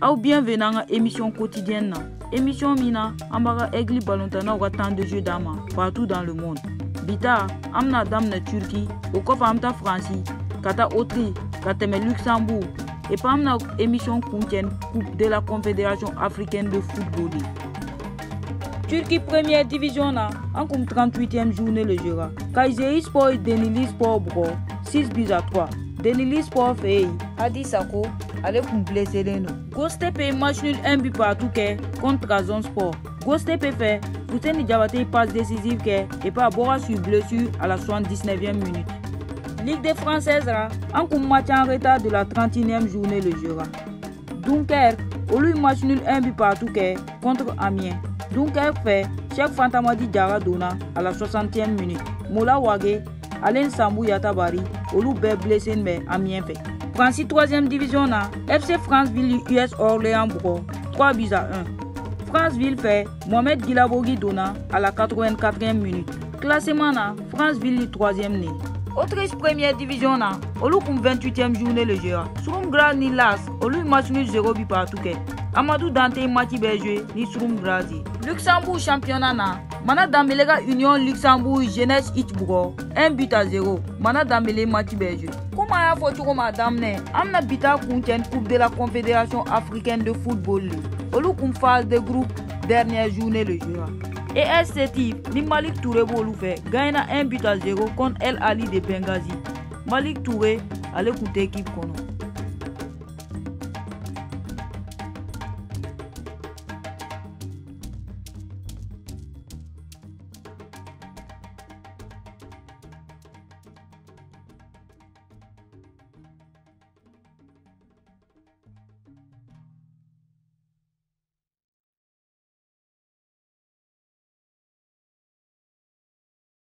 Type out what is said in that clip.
aw bienvenu an ka émission quotidienne na émission min na an b'a ka ɛgili balontanaw ka temps de jeu d'an ma partout dans le monde bita an bena daminɛ turki o kɔfɛ an be ta faransi ka ta otri ka tɛmɛ luxembourg et puis an bena émission kuncɛni coupe de la confédération africaine de football de turki première division na an kun 38e journée le jera ka izeri sport denili sport bugɔ 6 bis à 3 denili sport fɛ yen hadi sako ale kun bleselen don gostepe ye match nul un but partout kɛ contre razon sport gostepe fɛ fuseni jabate ye passe décisive kɛ epi a bɔra sur blessure à la 79e minute ligue de française ra an kun match en retard de la 31e journée le jeu ra dunkerque olu ye match nul un but partout kɛ contre amiens dunkerque fɛ chek fantamadi jara donna à la 60e minute mola wage ale ni sanbu yatabari olu bɛɛ bilesenin bɛ amiyɛn fɛ faransi 3iyɛme divisiɔn na fc franceville us orléan bugɔ 3 bis à 1 franceville fɛ mohamɛd gilabogi donna a la 84e minute classement na franceville 3iyɛme ne autriche première division na olu kun 28e journée le jeu surumgra ni las olu matchini 0 bi partout kɛ amadou dante mati bɛ joué ni surumgra ye luxembourg championnat na mana danbele ka union luxembourg jeunesse it bugɔ 1 but a 0 mana danbele mati bɛɛ jeu komi an y'a fɔ cogo ma daminɛ an bena bita kuncɛni coupe de la confédération africaine de football le olu kun phase de groupe dernière journée le jura essetif ni malik ture b'olu fɛ gaɲena 1 but a 0 contre el ali de bengazi malik ture ale kun tɛ ekipe kɔnɔ